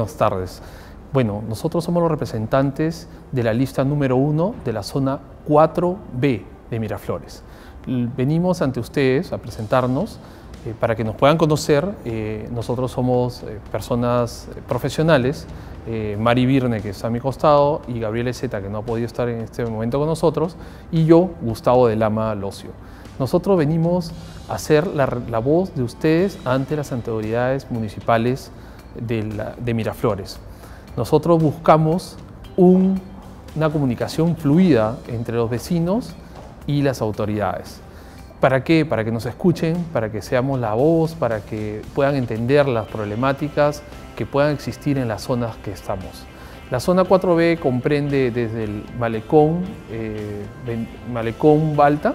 Buenas tardes. Bueno, nosotros somos los representantes de la lista número uno de la zona 4B de Miraflores. Venimos ante ustedes a presentarnos eh, para que nos puedan conocer. Eh, nosotros somos eh, personas profesionales, Mari Virne, que está a mi costado, y Gabriel Zeta, que no ha podido estar en este momento con nosotros, y yo, Gustavo de Lama Locio. Nosotros venimos a ser la, la voz de ustedes ante las autoridades municipales de, Miraflores. Nosotros buscamos una comunicación fluida entre los vecinos y las autoridades. ¿Para qué? Para que nos escuchen, para que seamos la voz, para que puedan entender las problemáticas que puedan existir en las zonas que estamos. La zona 4B comprende desde el Malecón, eh, Malecón Balta,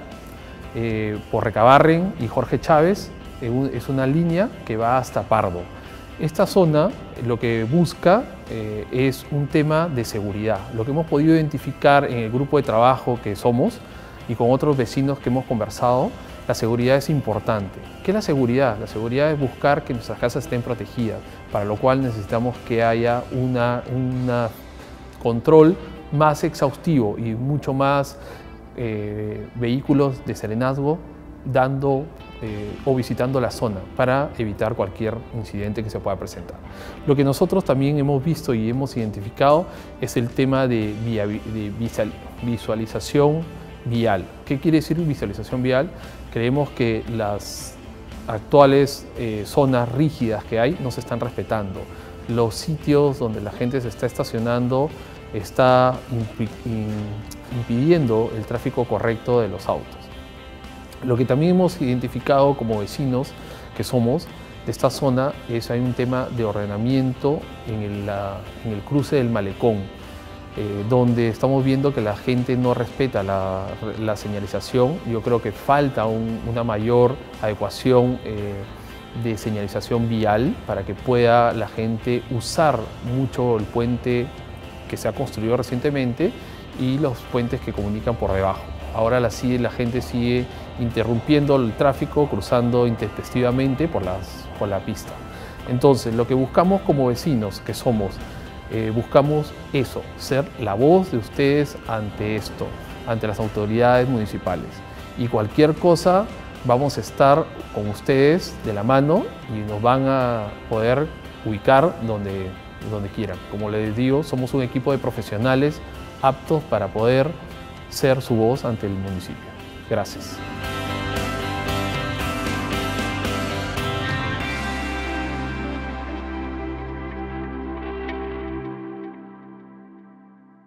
eh, por Recabarren y Jorge Chávez, es una línea que va hasta Pardo. Esta zona lo que busca eh, es un tema de seguridad. Lo que hemos podido identificar en el grupo de trabajo que somos y con otros vecinos que hemos conversado, la seguridad es importante. ¿Qué es la seguridad? La seguridad es buscar que nuestras casas estén protegidas, para lo cual necesitamos que haya un control más exhaustivo y mucho más eh, vehículos de serenazgo dando eh, o visitando la zona para evitar cualquier incidente que se pueda presentar. Lo que nosotros también hemos visto y hemos identificado es el tema de, visualización vial. ¿Qué quiere decir visualización vial? Creemos que las actuales eh, zonas rígidas que hay no se están respetando. Los sitios donde la gente se está estacionando está impidiendo el tráfico correcto de los autos. Lo que también hemos identificado como vecinos que somos de esta zona es hay un tema de ordenamiento en el, cruce del malecón, eh, donde estamos viendo que la gente no respeta la, señalización. Yo creo que falta una mayor adecuación eh, de señalización vial para que pueda la gente usar mucho el puente que se ha construido recientemente y los puentes que comunican por debajo. Ahora la, la gente sigue interrumpiendo el tráfico, cruzando intempestivamente por, las, por la pista. Entonces, lo que buscamos como vecinos que somos, eh, buscamos eso, ser la voz de ustedes ante esto, ante las autoridades municipales. Y cualquier cosa, vamos a estar con ustedes de la mano y nos van a poder ubicar donde, donde quieran. Como les digo, somos un equipo de profesionales aptos para poder ser su voz ante el municipio. Gracias.